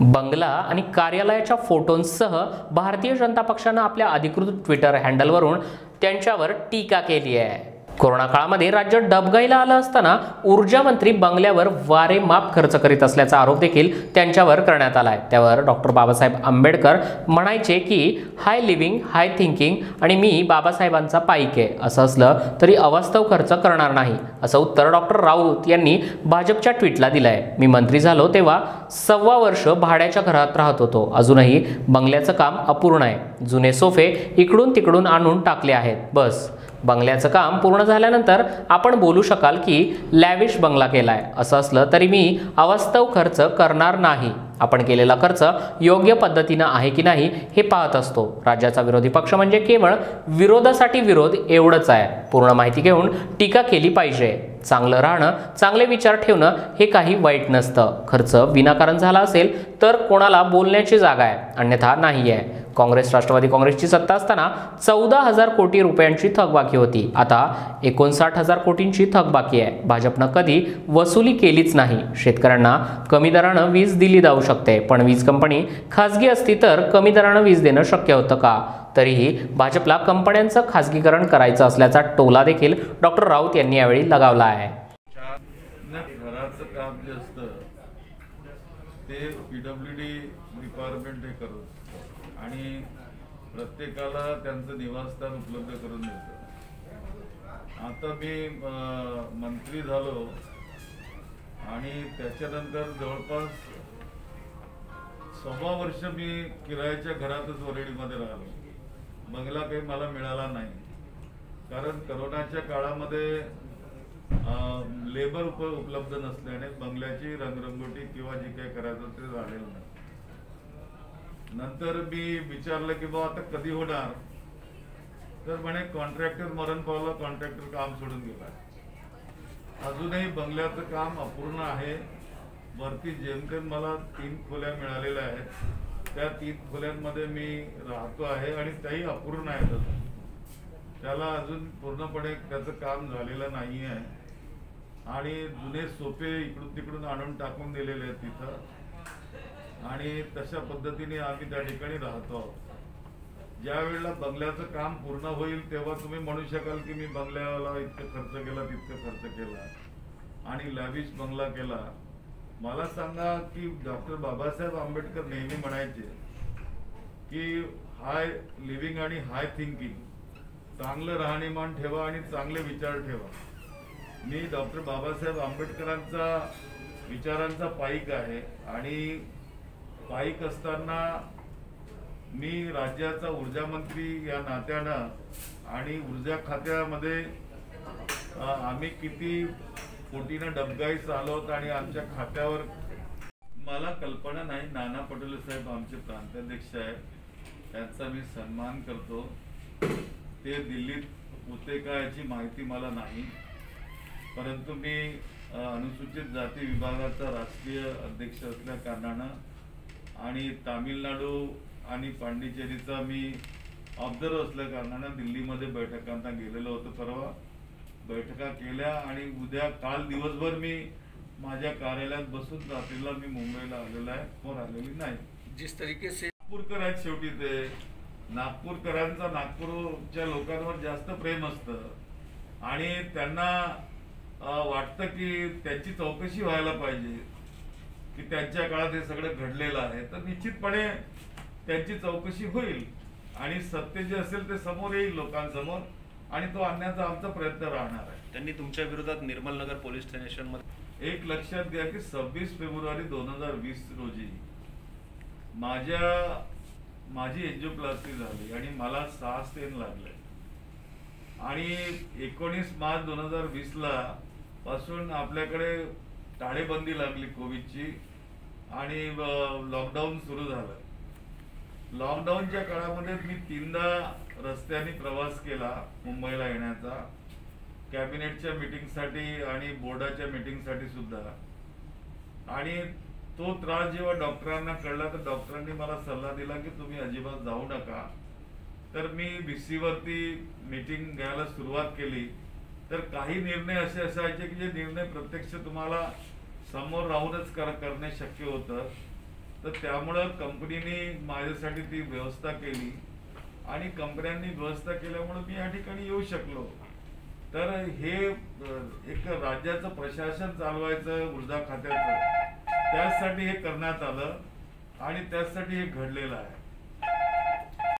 बंगला आणि कार्यालयाच्या फोटोंसह भारतीय जनता पक्षानं आपल्या अधिकृत ट्विटर हँडलवरून त्यांच्यावर टीका केली आहे. कोरोना काळामध्ये राज्य डबगाईला आलं असताना ऊर्जा मंत्री बंगल्यावर वारे माप खर्च करीत असल्याचा आरोप देखील त्यांच्यावर करण्यात आला आहे त्यावर डॉक्टर बाबासाहेब आंबेडकर म्हणायचे की हाय लिव्हिंग हाय थिंकिंग आणि मी बाबासाहेबांचा पाईक आहे. असं असलं तरी अवास्तव खर्च करणार नाही. असं उत्तर डॉक्टर राऊत यांनी भाजपच्या ट्विटला दिलं आहे मी मंत्री झालो तेव्हा सव्वा वर्ष भाड्याच्या घरात राहत होतो. अजूनही बंगल्याचं काम अपूर्ण आहे. जुने सोफे इकडून तिकडून आणून टाकले आहेत. बस. बंगल्याचं काम पूर्ण झाल्यानंतर आपण बोलू शकाल की लॅविश बंगला केलाय. असं असलं तरी मी अवास्तव खर्च करणार नाही. आपण केलेला खर्च योग्य पद्धतीनं आहे की नाही हे पाहत असतो. राज्याचा विरोधी पक्ष म्हणजे केवळ विरोधासाठी विरोध एवढंच आहे. पूर्ण माहिती घेऊन टीका केली पाहिजे. चांगलं राहणं चांगले विचार ठेवणं हे काही वाईट नसतं. खर्च विनाकारण झाला असेल तर कोणाला बोलण्याची जागा आहे अन्यथा नाही आहे काँग्रेस राष्ट्रवादी काँग्रेसची सत्ता असताना चौदा हजार कोटी रुपयांची थकबाकी होती. आता एकोणसाठ हजार कोटींची थकबाकी आहे. भाजपनं कधी वसुली केलीच नाही. शेतकऱ्यांना कमी दरानं वीज दिली जाऊ शकते पण वीज कंपनी खाजगी असती तर कमी दरानं वीज देणं शक्य होतं का? तरीही भाजपला कंपन्यांचं खाजगीकरण करायचं असल्याचा टोला देखील डॉक्टर राऊत यांनी यावेळी लगावला आहे. घराचं काम जे असतं ते पीडब्ल्यू डी डिपार्टमेंट हे करत आणि प्रत्येकाला त्यांचं निवासस्थान उपलब्ध करून देतं. आता मी मंत्री झालो आणि त्याच्यानंतर जवळपास सव्वा वर्ष मी किरायाच्या घरातच वरेडीमध्ये राहिलो. बंगला काही मला मिळाला नाही. कारण करोनाच्या काळामध्ये लेबर उप उपलब्ध नसल्याने बंगल्याची रंगरंगोटी किंवा जे काही करायचं ते झालेलं नाही. नंतर मी विचारलं की बाबा आता कधी होणार? तर म्हणे कॉन्ट्रॅक्टर मरण पावला कॉन्ट्रॅक्टर काम सोडून गेला. अजूनही बंगल्याचं काम अपूर्ण आहे. वरती जेमतेम मला तीन खोल्या मिळालेल्या आहेत. त्या तीन खोल्यांमध्ये मी राहतो आहे आणि त्याही अपूर्ण आहेत अजून. त्याला अजून पूर्णपणे त्याचं काम झालेलं नाही आहे. आणि जुने सोफे इकडून तिकडून आणून टाकून दिलेले आहेत तिथं. आणि तशा पद्धतीने आम्ही त्या ठिकाणी राहतो ज्या वेळेला बंगल्याचं काम पूर्ण होईल तेव्हा तुम्ही म्हणू शकाल की मी बंगल्याला इतकं खर्च केला तितकं खर्च केला. आणि लॅविश बंगला केला. मला सांगा की डॉक्टर बाबासाहेब आंबेडकर नेहमी म्हणायचे की हाय लिव्हिंग आणि हाय थिंकिंग. चांगलं राहणीमान ठेवा आणि चांगले विचार ठेवा. मी डॉक्टर बाबासाहेब आंबेडकरांचा विचारांचा पाईक आहे आणि पाईक असताना मी राज्याचा ऊर्जा मंत्री या नात्यानं आणि ऊर्जा खात्यामध्ये आम्ही किती कोटीनं डबगाई चालवत आणि आमच्या खात्यावर मला कल्पना नाही. नाना पटोले साहेब आमचे प्रांताध्यक्ष आहेत. त्यांचा मी सन्मान करतो. ते दिल्लीत होते का याची माहिती मला नाही. परंतु मी अनुसूचित जाती विभागाचा राष्ट्रीय अध्यक्ष असल्या कारणानं आणि तामिळनाडू आणि पांडिचेरीचा मी ऑब्झर्व असल्या कारणानं दिल्लीमध्ये बैठकांना गेलेलो होतो परवा. बैठका केल्या आणि उद्या काल दिवसभर मी माझ्या कार्यालयात बसून रात्रीला मी मुंबईला आलेलो आहे. समोर आलेली नाही. जिस तरीके से नागपूरकर आहेत शेवटी ते. नागपूरकरांचा नागपूरच्या लोकांवर जास्त प्रेम असतं. आणि त्यांना वाटतं की त्यांची चौकशी व्हायला पाहिजे की त्यांच्या काळात हे सगळं घडलेलं आहे. तर निश्चितपणे त्यांची चौकशी होईल. आणि सत्य जे असेल ते समोर येईल लोकांसमोर. आणि तो आणण्याचा आमचा प्रयत्न राहणार आहे. त्यांनी तुमच्या विरोधात निर्मल नगर पोलीस स्टेशनमध्ये एक लक्षात घ्या की सव्वीस फेब्रुवारी दोन हजार वीस रोजी माझ्या माझी एन्जिओप्लास्टी झाली आणि मला सहा स्टेन लागले. आणि एकोणीस मार्च दोन हजार वीसला पासून आपल्याकडे टाळेबंदी लागली कोविडची आणि लॉकडाऊन सुरू झालं. लॉकडाऊनच्या काळामध्ये मी तीनदा रस्त्याने प्रवास केला मुंबईला येण्याचा. कॅबिनेटच्या मीटिंगसाठी आणि बोर्डाच्या मीटिंगसाठी सुद्धा. आणि तो त्रास जेव्हा डॉक्टरांना कळला तर डॉक्टरांनी मला सल्ला दिला की तुम्ही अजिबात जाऊ नका. तर मी बी वरती मीटिंग घ्यायला सुरुवात केली. तर काही निर्णय असे असायचे की जे निर्णय प्रत्यक्ष तुम्हाला समोर राहूनच कर करणे शक्य होतं. तर त्यामुळं कंपनीने माझ्यासाठी ती व्यवस्था केली. आणि कंपन्यांनी व्यवस्था केल्यामुळे मी या ठिकाणी येऊ शकलो. तर हे एक राज्याचं प्रशासन चालवायचं ऊर्जा खात्याचं त्याचसाठी हे करण्यात आलं. आणि त्याचसाठी हे घडलेलं आहे.